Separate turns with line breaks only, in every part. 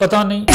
पता नहीं।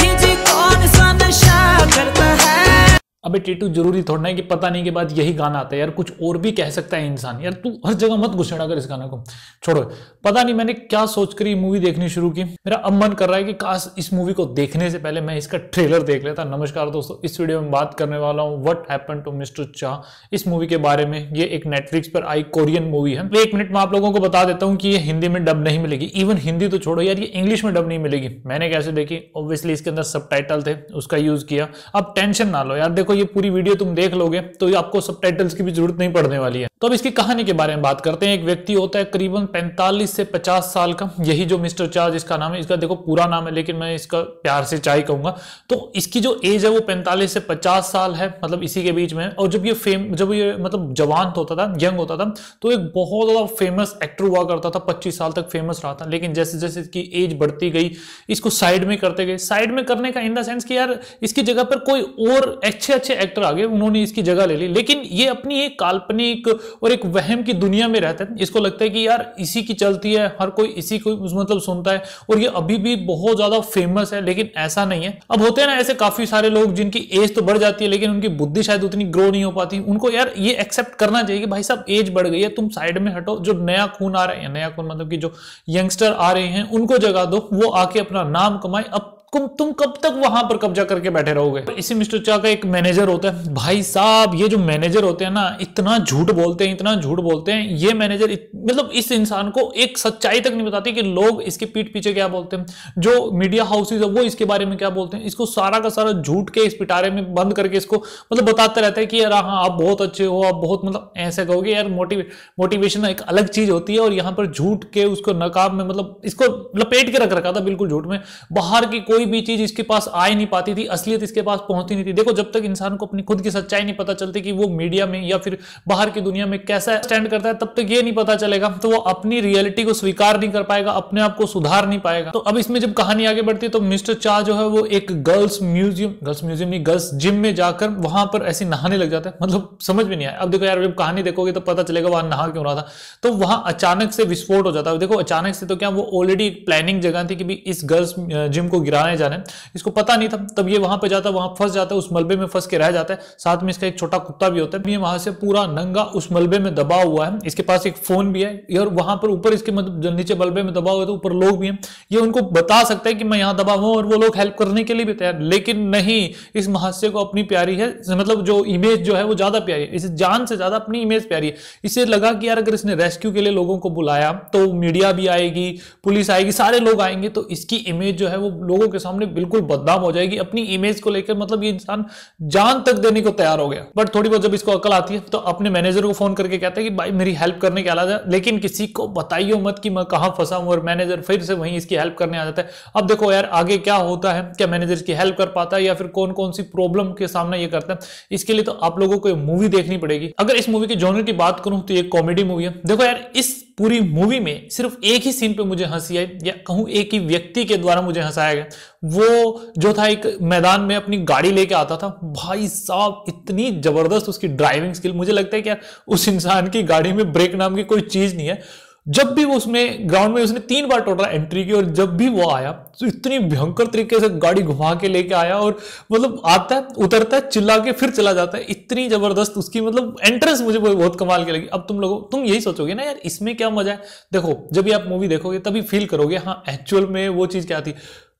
अबे टीटू, ज़रूरी थोड़ा है कि पता नहीं के बाद यही गाना आता है। यार, कुछ और भी कह सकता है इंसान। यार, तू हर जगह मत घुसेड़ा कर इस गाने को। छोड़ो। पता नहीं मैंने क्या सोच कर ये मूवी देखनी शुरू की। मेरा अब मन कर रहा है कि काश इस मूवी को देखने से पहले मैं इसका ट्रेलर देख लेता। नमस्कार दोस्तों, इस वीडियो में बात करने वाला हूँ। वट हैपन टू मिस्टर चाह इस मूवी के बारे में। ये एक नेटफ्लिक्स पर आई कोरियन मूवी है। एक मिनट में आप लोगों को बता देता हूँ कि ये हिंदी में डब नहीं मिलेगी। इवन हिंदी तो छोड़ो। यार, ये इंग्लिश में डब नहीं मिलेगी। मैंने कैसे देखी? ऑब्वियसली इसके अंदर सब थे, उसका यूज़ किया। अब टेंशन ना लो। यार, देखो ये पूरी वीडियो तुम देख लोगे तो आपको सब की भी ज़रूरत नहीं पड़ने वाली है। तो अब इसकी कहानी के बारे में बात करते हैं। एक व्यक्ति होता है करीबन 45 से 50 साल का। यही जो मिस्टर चार जिसका नाम है, इसका देखो पूरा नाम है, लेकिन मैं इसका प्यार से चाय कहूँगा। तो इसकी जो एज है वो 45 से 50 साल है मतलब इसी के बीच में। और जब ये फेम जब ये मतलब जवान होता था, यंग होता था तो एक बहुत ज़्यादा फ़ेमस एक्टर हुआ करता था, पच्चीस साल तक फ़ेमस रहा था। लेकिन जैसे जैसे इसकी एज बढ़ती गई, इसको साइड में करते गए। साइड में करने का इन द सेंस कि यार, इसकी जगह पर कोई और अच्छे अच्छे एक्टर आ गए, उन्होंने इसकी जगह ले ली। लेकिन ये अपनी एक काल्पनिक और एक वहम की दुनिया में रहता है। इसको लगता है कि यार, इसी की चलती है, हर कोई इसी को मतलब सुनता है। और ये अभी भी बहुत ज़्यादा फ़ेमस है, लेकिन ऐसा नहीं है। अब होते हैं ना ऐसे काफ़ी सारे लोग जिनकी एज तो बढ़ जाती है, लेकिन उनकी बुद्धि शायद उतनी ग्रो नहीं हो पाती। उनको यार ये एक्सेप्ट करना चाहिए कि भाई साहब एज बढ़ गई है, तुम साइड में हटो। जो नया खून आ रहा है, नया खून मतलब कि जो यंगस्टर आ रहे हैं, उनको जगा दो, वो आके अपना नाम कमाए। अब तुम तुम कब तक वहाँ पर कब्जा करके बैठे रहोगे? इसी मिस्टर चा का एक मैनेजर होता है। भाई साहब, ये जो मैनेजर होते हैं ना, इतना झूठ बोलते हैं, इतना झूठ बोलते हैं। ये मैनेजर मतलब इस इंसान को एक सच्चाई तक नहीं बताती कि लोग इसके पीठ पीछे क्या बोलते हैं। जो मीडिया हाउसेज है, वो इसके बारे में क्या बोलते हैं। इसको सारा का सारा झूठ के इस पिटारे में बंद करके इसको मतलब बताते रहता है कि यार हाँ आप बहुत अच्छे हो, आप बहुत मतलब ऐसे कहोगे, यार, मोटिवे मोटिवेशन एक अलग चीज़ होती है और यहाँ पर झूठ के उसको नकाब में मतलब इसको लपेट के रख रखा था बिल्कुल झूठ में। बाहर की कोई कोई भी चीज़ इसके पास आ ही नहीं पाती थी, असलियत इसके पास पहुँचती नहीं थी। देखो, जब तक इंसान को अपनी खुद की सच्चाई नहीं पता चलती कि वो मीडिया में या फिर बाहर की दुनिया में कैसा स्टैंड करता है, तब तक ये नहीं पता चलेगा तो वो अपनी रियलिटी को स्वीकार नहीं कर पाएगा, अपने आप को सुधार नहीं पाएगा। तो अब इसमें जब कहानी आगे बढ़ती है तो मिस्टर चा जो है वो एक गर्ल्स म्यूज़ियम गर्ल्स म्यूज़ियम नहीं, गर्ल्स जिम में जाकर वहाँ पर ऐसे नहाने लग जाता है। मतलब समझ में नहीं आया। अब देखो यार, जब कहानी देखोगे तो पता चलेगा वहाँ नहा क्यों रहा था। तो वहाँ अचानक से विस्फोट हो जाता है। देखो, अचानक से तो क्या, वो ऑलरेडी प्लानिंग जगह थी कि भी इस गर्ल्स जिम को गिराने जाने इसको पता नहीं था, तब ये वहाँ पे जाता है वहाँ फंस जाता है उस मलबे में फंस के रह जाता है। साथ में इसका एक छोटा कुत्ता भी होता है। ये वहाँ से पूरा नंगा उस मलबे में दबा हुआ है। इसके पास एक फ़ोन भी है। और वहाँ पर ऊपर इसके मतलब नीचे मलबे में दबा हुआ है तो ऊपर लोग भी हैं। ये उनको बता सकता है कि मैं यहाँ दबा हूँ और वो लोग हेल्प करने के लिए भी तैयार लेकिन नहीं, इस महास्य को अपनी प्यारी है। मतलब जो इमेज जो है, वो ज़्यादा प्यारी है। इसे जान से ज़्यादा अपनी इमेज प्यारी है। इसे लगा कि यार, अगर इसने रेस्क्यू के लिए लोगों को बुलाया तो मीडिया भी आएगी, पुलिस आएगी, सारे लोग आएँगे तो इसकी इमेज जो है, वो लोगों के सामने बिल्कुल बदनाम हो जाएगी। अपनी इमेज को लेकर मतलब ये इंसान जान तक देने को तैयार हो गया। बट थोड़ी बहुत जब इसको अकल आती है तो अपने मैनेजर को फ़ोन करके कहता है कि, भाई, मेरी हेल्प करने के अलावा लेकिन किसी को बताइए मत कि मैं कहाँ फंसा हूँ और मैनेजर फिर से वहीं इसकी हेल्प करने आ जाता है। अब देखो यार, आगे क्या होता है? क्या मैनेजर इसकी हेल्प कर पाता है या फिर कौन कौन सी प्रॉब्लम के सामने ये करता है? इसके लिए तो आप लोगों को मूवी देखनी पड़ेगी। अगर इस मूवी के जॉनर की बात करूँ तो ये कॉमेडी मूवी है। देखो यार, इस पूरी मूवी में सिर्फ़ एक ही सीन पे मुझे हँसी आई, या कहूँ एक ही व्यक्ति के द्वारा मुझे हंसाया गया। वो जो था एक मैदान में अपनी गाड़ी लेके आता था। भाई साहब, इतनी ज़बरदस्त उसकी ड्राइविंग स्किल मुझे लगता है कि यार उस इंसान की गाड़ी में ब्रेक नाम की कोई चीज़ नहीं है। जब भी वो उसमें ग्राउंड में उसने तीन बार टोटल एंट्री की और जब भी वो आया तो इतनी भयंकर तरीके से गाड़ी घुमा के लेके आया और मतलब आता है, उतरता है, चिल्ला के फिर चला जाता है। इतनी ज़बरदस्त उसकी मतलब एंट्रेंस मुझे बहुत कमाल की लगी। अब तुम लोगों, तुम यही सोचोगे ना, यार, इसमें क्या मज़ा है? देखो, जब भी आप मूवी देखोगे, तभी फील करोगे हाँ एक्चुअल में वो चीज़ क्या थी?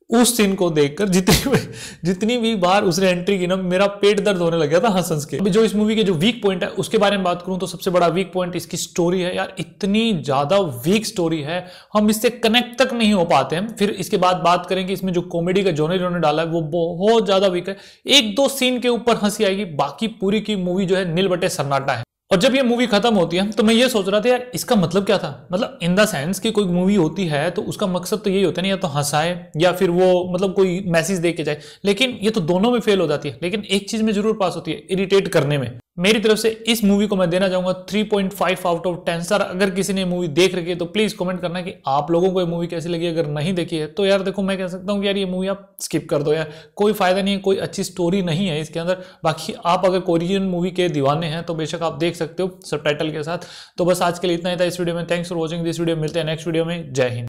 उस सीन को देखकर जितनी जितनी भी बार उसने एंट्री की ना, मेरा पेट दर्द होने लग गया था हंस के। अभी जो इस मूवी के जो वीक पॉइंट है, उसके बारे में बात करूँ तो सबसे बड़ा वीक पॉइंट इसकी स्टोरी है यार, इतनी ज़्यादा वीक स्टोरी है। हम इससे कनेक्ट तक नहीं हो पाते हैं। फिर इसके बाद बात करेंगे, इसमें जो कॉमेडी का जोनर इन्होंने डाला है, वो बहुत ज़्यादा वीक है। एक दो सीन के ऊपर हँसी आएगी, बाकी पूरी की मूवी जो है नील बटे सन्नाटा है। और जब ये मूवी खत्म होती है तो मैं ये सोच रहा था, यार, इसका मतलब क्या था? मतलब इन द सेंस कि कोई मूवी होती है तो उसका मकसद तो यही होता है ना, या तो हंसाए, या फिर वो मतलब कोई मैसेज दे के जाए। लेकिन ये तो दोनों में फेल हो जाती है। लेकिन एक चीज़ में ज़रूर पास होती है इरिटेट करने में। मेरी तरफ़ से इस मूवी को मैं देना चाहूँगा 3.5 आउट ऑफ़ 10 सर, अगर किसी ने मूवी देख रखी है तो प्लीज़ कमेंट करना कि आप लोगों को ये मूवी कैसी लगी, अगर नहीं देखी है तो यार देखो, मैं कह सकता हूँ कि यार ये मूवी आप स्किप कर दो यार। कोई फ़ायदा नहीं है, कोई अच्छी स्टोरी नहीं है इसके अंदर। बाकी आप अगर कोरियन मूवी के दीवाने हैं तो बेशक आप देख सकते हो सब के साथ। तो बस आज के लिए इतना ही था इस वीडियो में। Thanks for watching this video मिलते हैं नेक्स्ट वीडियो में। जय हिंद।